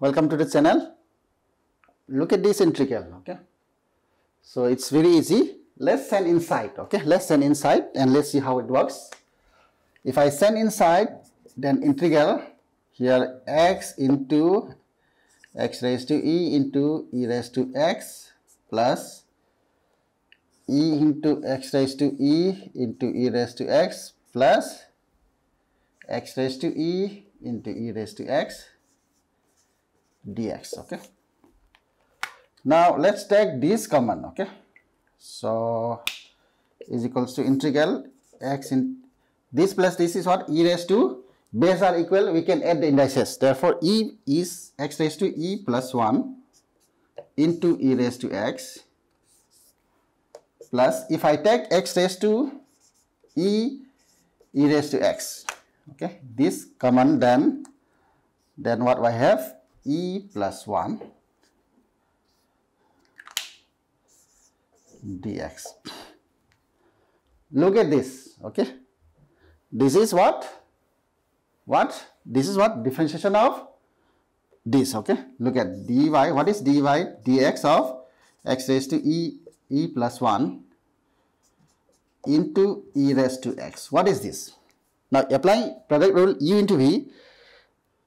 welcome to the channel. Look at this integral, okay. So it's very easy. Let's send inside, okay. Let's send inside and let's see how it works. If I send inside, then integral here x into x raised to e into e raised to x plus e into x raised to e into e raised to x plus x raised to e into e raised to x dx okay? Now let's take this common okay? So is equals to integral x in this plus this is what? e raised to base are equal we can add the indices. Therefore e is x raised to e plus 1 into e raised to x plus if i take x raised to e e raised to x okay? This common then then what I have e plus 1 dx. Look at this okay? This is what? What? This is what? Differentiation of this okay? Look at dy. What is dy? Dx of x raised to e e plus 1 into e raised to x. What is this? Now apply product rule u into v,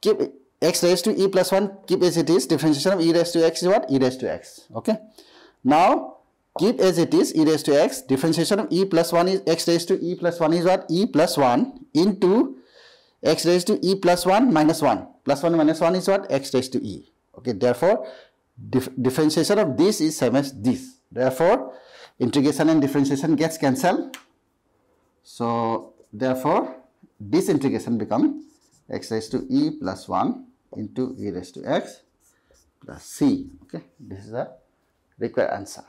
keep x raised to e plus 1, keep as it is, differentiation of e raised to x is what? e raised to x. Okay. Now keep as it is, e raised to x, differentiation of e plus 1 is x raised to e plus 1 is what? e plus 1 into x raised to e plus 1 minus 1. Plus 1 minus 1 is what? x raised to e. Okay. Therefore, dif differentiation of this is same as this. Therefore, integration and differentiation gets cancelled. So, therefore, this integration becomes x raised to e plus 1 into e raised to x plus c. Okay, this is the required answer.